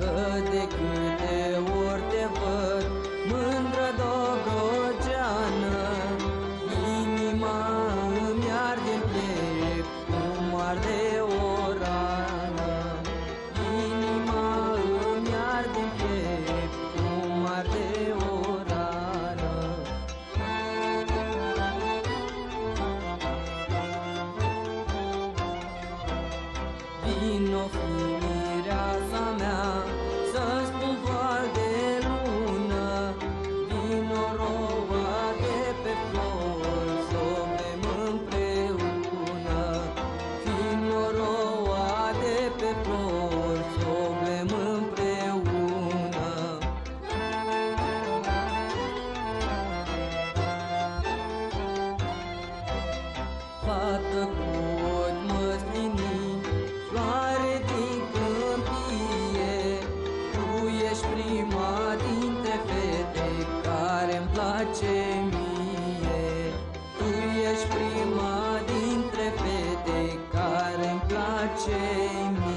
Că de câte ori te văd Mândră dobrogeană Inima îmi arde în piept Cum arde o rană. Inima îmi arde în piept Cum arde o rană. Vino, fine viața mea Să-ți spun val de lună. Din noroa de pe flor, Să bem împreună. Din noroa de pe flor, Să bem împreună. Fată cu place mie. Tu ești prima dintre fete care-mi place mie.